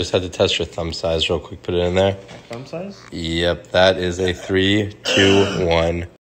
Just had to test your thumb size real quick. Put it in there. Thumb size? Yep, that is a three, two, one.